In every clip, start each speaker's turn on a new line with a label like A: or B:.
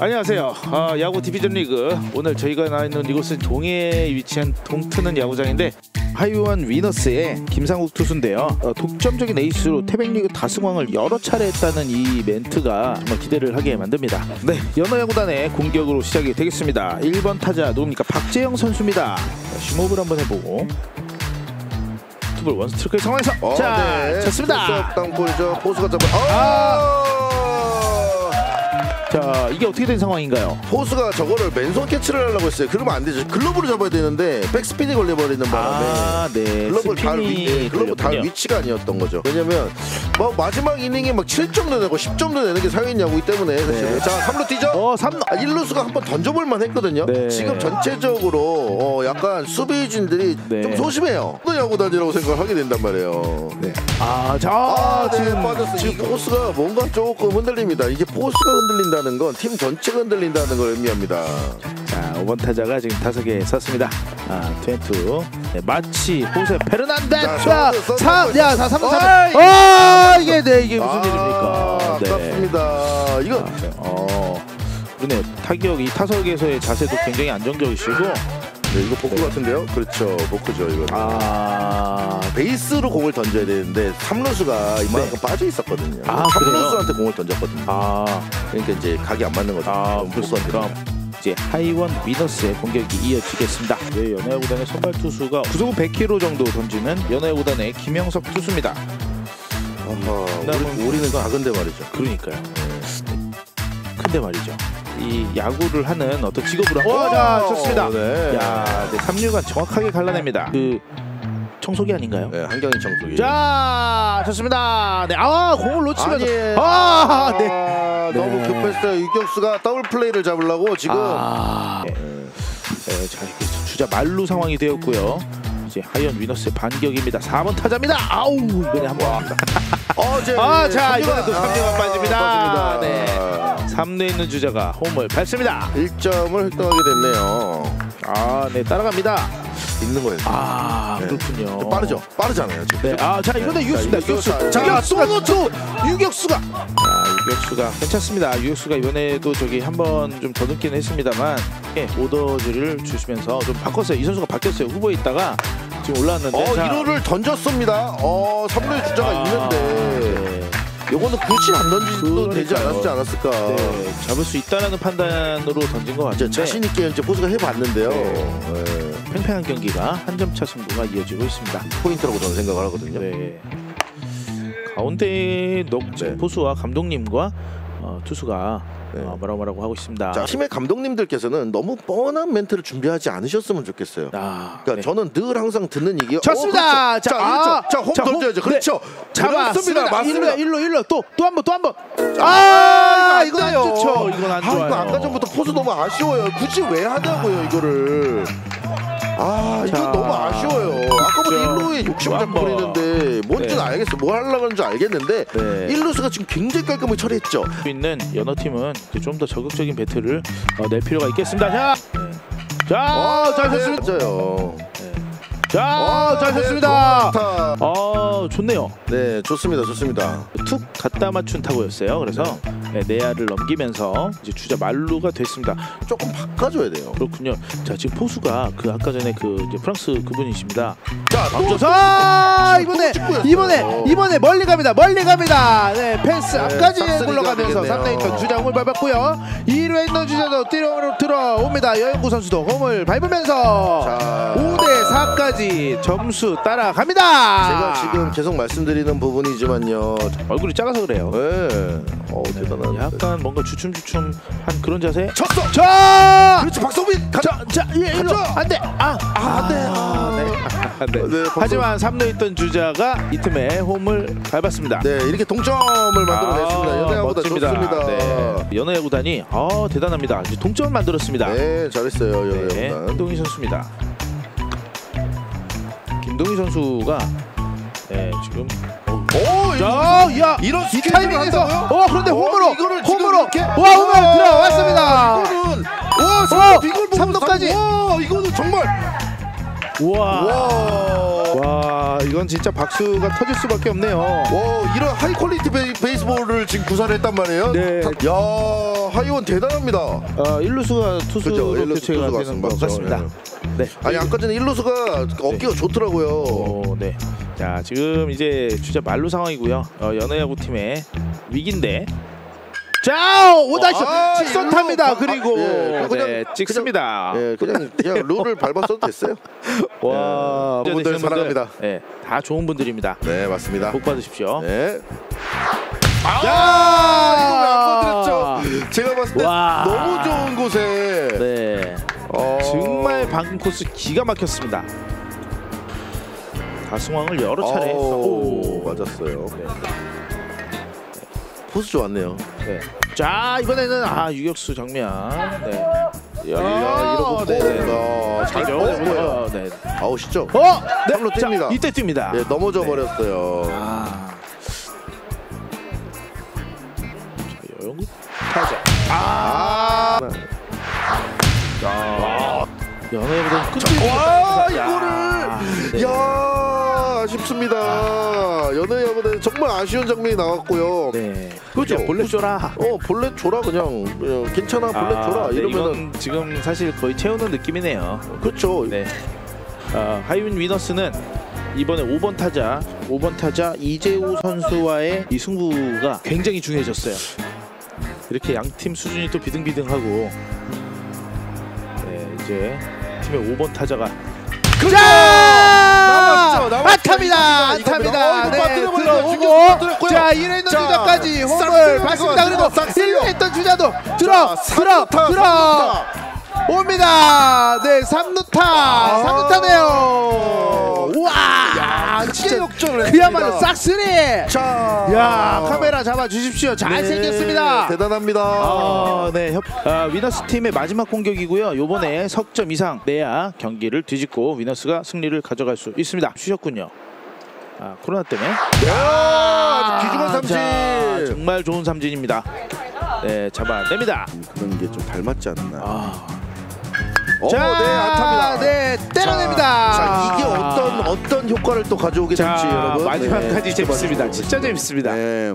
A: 안녕하세요. 아, 야구 디비전 리그 오늘 저희가 나와 있는 이곳은 동해에 위치한 동트는 야구장인데 하이원 위너스의 김상국 투수인데요. 어, 독점적인 에이스로 태백리그 다승왕을 여러 차례 했다는 이 멘트가 정말 기대를 하게 만듭니다. 네, 연어야구단의 공격으로 시작이 되겠습니다. 1번 타자 누굽니까? 박재영 선수입니다. 자, 슈모브를 한번 해보고 투볼 원스트라이크의 상황에서
B: 어,
A: 자,
B: 네.
A: 쳤습니다.
B: 땅볼이죠. 포수가 잡아.
A: 아!
B: 아!
A: 자, 이게 어떻게 된 상황인가요?
B: 포수가 저거를 맨손 캐치를 하려고 했어요. 그러면 안 되죠. 글러브로 잡아야 되는데 백스핀이 걸려버리는 바람에
A: 아, 네.
B: 글러브 달 위, 네, 글러브 달. 위치가 아니었던 거죠. 왜냐면 막 마지막 이닝에 막 7점도 내고 10점도 내는 게 사회인 야구이기 때문에 사실은.
A: 네.
B: 자 3루 뛰죠.
A: 어, 3
B: 아, 1루수가 한번 던져볼 만 했거든요.
A: 네.
B: 지금 전체적으로 어, 약간 수비진들이
A: 네.
B: 좀 소심해요. 또 야구단이라고 생각을 하게 된단 말이에요. 네.
A: 아, 자,
B: 아, 네,
A: 지금
B: 빠졌어요. 지금 포수가 뭔가 조금 흔들립니다. 이게 포수가 흔들린다는 건 팀 전체가 흔들린다는 걸 의미합니다.
A: 자, 5번 타자가 지금 다섯 개 섰습니다. 아, 트웬투. 네, 마치 호세 페르난데스.
B: 자,
A: 3, 야, 4, 3, 3.
B: 어이!
A: 아, 이게 네, 이게 무슨
B: 아,
A: 일입니까? 네.
B: 아깝습니다. 이거
A: 아, 네. 어. 그러네. 타격 이 타석에서의 자세도 굉장히 안정적이시고
B: 네, 이거 보크 같은데요? 그렇죠, 보크죠 이거.
A: 아,
B: 베이스로 공을 던져야 되는데 삼루수가 이만큼 빠져 있었거든요.
A: 아, 그래요?
B: 삼루수한테 공을 던졌거든요.
A: 아,
B: 그러니까 이제 각이 안 맞는 거죠.
A: 아, 그렇습니까?
B: 같은데.
A: 이제 하이원 위너스의 공격이 이어지겠습니다. 네, 연예구단의 선발 투수가 구속 100km 정도 던지는 연예구단의 김영석 투수입니다.
B: 아하, 우리, 우리는 작은데 말이죠.
A: 그러니까요. 근데 말이죠. 이 야구를 하는 어떤 직업으로
B: 오!
A: 어, 자, 좋습니다.
B: 네.
A: 야, 네, 삼류가 정확하게 갈라냅니다. 그 청소기 아닌가요?
B: 네, 한경이 청소기.
A: 자, 좋습니다. 네, 아, 공을 놓치면서
B: 아니에요.
A: 아, 네.
B: 아, 너무
A: 네.
B: 급했어요. 유격수가 더블 플레이를 잡으려고 지금.
A: 아, 네. 네, 자, 이렇게 주자 말루 상황이 되었고요. 이제 하이언 위너스의 반격입니다. 4번 타자입니다. 아우, 이번에 한번 합니다.
B: 어, 제
A: 아, 자, 이번에도 삼루가 빠집니다.
B: 빠집니다.
A: 네. 3루에 있는 주자가 홈을 밟습니다.
B: 1점을 획득하게 됐네요.
A: 아, 네, 따라갑니다.
B: 있는 거예요.
A: 아,
B: 네.
A: 그렇군요.
B: 빠르죠? 빠르잖아요. 지금.
A: 네, 아, 자, 이번에 유격수입니다.
B: 자,
A: 유격수.
B: 유격수. 자, 또
A: 유격수가. 아, 유격수가 괜찮습니다. 유격수가 이번에도 저기 한번 좀더 늦긴 했습니다만 예, 오더즈를 주시면서 좀 바꿨어요. 이 선수가 바뀌었어요. 후보에 있다가 지금 올라왔는데.
B: 어,
A: 자,
B: 1루를 던졌습니다. 어, 3루의 주자가
A: 아,
B: 있는데.
A: 네.
B: 요거는 굳이 안 던지도 되지
A: 그러니까요.
B: 않았지 않았을까.
A: 네, 잡을 수 있다라는 판단으로 던진 것 같은데
B: 자신 있게 이제 포수가 해봤는데요.
A: 네.
B: 네.
A: 팽팽한 경기가 한 점 차 승부가 이어지고 있습니다.
B: 포인트라고 저는 생각을 하거든요.
A: 네. 가운데 녹
B: 네.
A: 포수와 감독님과 어, 투수가
B: 네.
A: 어, 뭐라고 뭐라고 하고 있습니다.
B: 자, 팀의 감독님들께서는 너무 뻔한 멘트를 준비하지 않으셨으면 좋겠어요.
A: 아,
B: 그러니까
A: 네.
B: 저는 늘 항상 듣는 얘기가
A: 좋습니다.
B: 어, 그렇죠.
A: 자,
B: 자,
A: 아,
B: 그렇죠. 자, 홈
A: 자, 홈,
B: 던져야죠.
A: 네.
B: 그렇죠.
A: 잡았습니다.
B: 그렇습니다. 맞습니다.
A: 일로 일로 일로 또또 한 번 또 한 번.
B: 아,
A: 아,
B: 이거
A: 이건
B: 안.
A: 좋죠. 이건 안
B: 아,
A: 좋아요.
B: 이거 아까 전부터 포수 너무 아쉬워요. 굳이 왜 하냐고요, 이거를. 아, 이거
A: 자,
B: 너무 아쉬워 1루에 욕심을 잡고
A: 한번.
B: 그랬는데 뭔지는
A: 네.
B: 알겠어. 뭘 하려고 하는지 알겠는데
A: 네.
B: 1루수가 지금 굉장히 깔끔하게 처리했죠.
A: 수 있는 연어 팀은 좀 더 적극적인 배틀을 어, 낼 필요가 있겠습니다. 자, 네. 자, 잘
B: 네,
A: 됐습니다.
B: 맞아요.
A: 자, 잘
B: 네,
A: 됐습니다.
B: 좋다.
A: 어, 좋네요.
B: 네, 좋습니다. 좋습니다.
A: 툭 갖다 맞춘 타구였어요. 그래서 네, 내야를 넘기면서 이제 주자 말루가 됐습니다.
B: 조금 바꿔줘야 돼요.
A: 그렇군요. 자, 지금 포수가 그 아까 전에 그 이제 프랑스 그분이십니다.
B: 자, 또
A: 앞서서 아, 이번에. 이번에 이번에 멀리 갑니다. 멀리 갑니다. 네, 펜스
B: 네,
A: 앞까지
B: 싹쓸이가
A: 굴러가면서
B: 되겠네요.
A: 3루 있던 주자 홈을 밟았고요. 2루에 있는 주자도 뛰러 들어옵니다. 여영구 선수도 홈을 밟으면서
B: 자.
A: 5대 4까지 점수 따라갑니다.
B: 제가 지금 계속 말씀드리는 부분이지만요.
A: 얼굴이 작아서 그래요.
B: 네. 어, 대단한.
A: 약간 뭔가 주춤주춤한 그런 자세.
B: 쳤어.
A: 자,
B: 그렇지, 박성빈. 가.
A: 자, 자, 예, 일로
B: 가자.
A: 안 돼. 아, 아, 안 돼. 아, 네. 안 돼.
B: 네, 박수.
A: 하지만 3루에 있던 주자가 이 틈에 홈을 밟았습니다.
B: 네, 이렇게 동점을 만들어냈습니다. 연예야보다
A: 멋집니다.
B: 좋습니다.
A: 네. 연예야구단이 아 대단합니다. 이제 동점을 만들었습니다.
B: 네, 잘했어요.
A: 네,
B: 연예야구단.
A: 김동희 선수입니다. 김동희 선수가 네, 지금
B: 오,
A: 자, 야,
B: 이런
A: 이 타이밍에서? 어 그런데
B: 어,
A: 홈으로 홈으로? 와 홈으로 들어왔습니다.
B: 이거는 와,
A: 어,
B: 삼루 비는 걸 보고
A: 삼루까지.
B: 삼- 와, 이거는 정말
A: 우와.
B: 와.
A: 와 이건 진짜 박수가 터질 수밖에 없네요.
B: 와, 이런 high quality 베이, 베이스볼 베이스볼을 지금 구사를 했단 말이에요.
A: 네.
B: 야 하이원 대단합니다.
A: 어, 일루수가 투수로
B: 그죠, 일루수
A: 교체가
B: 투수
A: 되는 것
B: 같습니다.
A: 같습니다. 네.
B: 아니 아까 전에 일루수가 어깨가 좋더라고요.
A: 오, 네. 자, 지금 이제 주자 말루 상황이고요. 어, 연애야구 팀의 위기인데. 자, 오다시
B: 아,
A: 직선
B: 일로
A: 탑니다.
B: 바-
A: 그리고
B: 예, 그냥-
A: 네, 찍습니다.
B: 예, 그냥 그냥 룰을 밟았어도 됐어요.
A: 와,
B: 예,
A: 되시는
B: 사랑합니다.
A: 네, 다 좋은 분들입니다.
B: 네 맞습니다.
A: 복 받으십시오.
B: 네.
A: 야,
B: 이거 왜안 건드렸죠? 제가 봤을 때
A: 와.
B: 너무 좋은 곳에
A: 네.
B: 어,
A: 정말 방금 코스 기가 막혔습니다. 다승왕을 여러 차례
B: 오,
A: 했었고
B: 맞았어요. 포스 좋았네요.
A: 네. 자 이번에는 아 유격수 정면. 네. 야,
B: 야, 이러고
A: 네, 네.
B: 네.
A: 잘죠
B: 뻗었고요.
A: 네.
B: 아웃이죠?
A: 어, 네. 자,
B: 뜁니다.
A: 이때 뜁니다.
B: 예, 넘어져
A: 네.
B: 버렸어요.
A: 아. 자, 여용 타자. 아. 야. 연애보다 끝을
B: 와
A: 야,
B: 이거를
A: 네.
B: 야 아쉽습니다. 연애 야구는 정말 아쉬운 장면이 나왔고요.
A: 네.
B: 그죠?
A: 야, 볼넷 줘라.
B: 어 볼넷 줘라 그냥 어, 괜찮아 볼넷 줘라
A: 네,
B: 이러면은
A: 지금 사실 거의 채우는 느낌이네요.
B: 그렇죠.
A: 네. 어, 하이윈 위너스는 이번에 5번 타자, 5번 타자 이재우 선수와의 이 승부가 굉장히 중요해졌어요. 이렇게 양 팀 수준이 또 비등비등하고 네, 이제 팀의 5번 타자가
B: 남았죠, 남았죠.
A: 안타입니다.
B: 이겁니다.
A: 안타입니다.
B: 어, 이거
A: 네,
B: 빠뜨려버리고
A: 들어오고. 자 1회는
B: 자,
A: 주자까지 홈을
B: 싹쓸이가
A: 봤습니다. 그리고
B: 들어갔습니다. 싹쓸이요.
A: 1루 했던 주자도 들어
B: 자,
A: 들어
B: 삼루타,
A: 들어
B: 삼루타.
A: 옵니다. 네, 3루타.
B: 아.
A: 3루타네요.
B: 역전을
A: 그야말로. 싹쓸이.
B: 자,
A: 야, 카메라 잡아 주십시오. 잘 생겼습니다.
B: 네, 대단합니다.
A: 아, 네. 협, 아, 위너스 팀의 마지막 공격이고요. 요번에 석점 이상 내야 경기를 뒤집고 위너스가 승리를 가져갈 수 있습니다. 쉬셨군요. 아, 코로나 때문에.
B: 야, 귀중한 삼진.
A: 자, 정말 좋은 삼진입니다. 네, 잡아냅니다.
B: 그런 게 좀 닮았지 않나.
A: 아.
B: 어,
A: 자,
B: 네, 안타입니다.
A: 네, 때려냅니다.
B: 자, 이게 어떤 어떤 효과를 또 가져오게
A: 자,
B: 될지 여러분.
A: 마지막까지
B: 네,
A: 재밌습니다. 진짜 재밌습니다.
B: 네.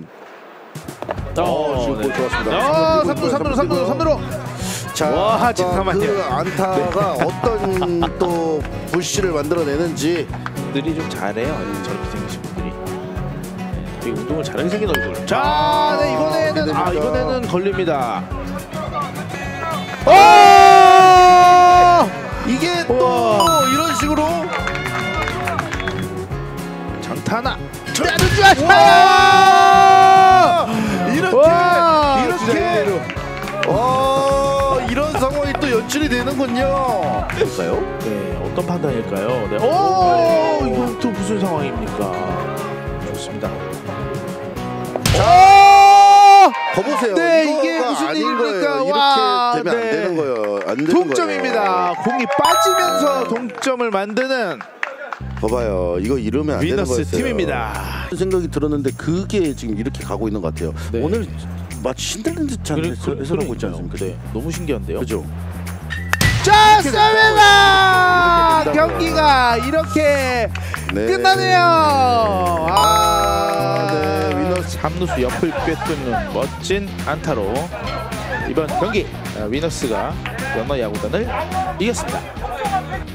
A: 어,
B: 지금
A: 네.
B: 볼 좋았습니다.
A: 어,
B: 삼루
A: 3루, 3루, 3루, 3루로.
B: 자,
A: 와, 잠깐만요. 네.
B: 그 안타가 어떤 또 불씨를 만들어내는지
A: 분들이 좀 잘해요. 저렇게 생기신 분들이. 네, 되게 운동을 잘하게 생긴 얼굴. 자, 네, 이번에는 아, 이번에는 걸립니다. 어!
B: 이게 또
A: 우와.
B: 이런 식으로
A: 장타나. 야는 좋아.
B: 이렇게
A: 와,
B: 이렇게 어, 이런 상황이 또 연출이 되는군요. 볼까요?
A: 네, 어떤 판단일까요? 네. 오, 이건 또 무슨 상황입니까? 좋습니다. 자,
B: 거보세요.
A: 네,
B: 이거가
A: 이게 무슨
B: 아닌
A: 일입니까?
B: 거예요. 되면
A: 네.
B: 안 되는 거예요. 안 되는
A: 동점입니다. 공이 빠지면서 동점을 만드는
B: 거예요. 봐봐요. 이거 이러면 안 되는
A: 위너스
B: 거였어요.
A: 팀입니다.
B: 그런 생각이 들었는데 그게 지금 이렇게 가고 있는 것 같아요.
A: 네.
B: 오늘 마치 신들린 듯한
A: 그래,
B: 해설하고 있지 않습니까?
A: 네, 너무 신기한데요.
B: 그죠?
A: 자,
B: 된다고요.
A: 경기가 이렇게
B: 네.
A: 끝나네요. 아,
B: 아, 네.
A: 위너스 3루수 옆을 꿰뚫는 멋진 안타로 이번 경기 어, 위너스가 연어 야구단을 이겼습니다.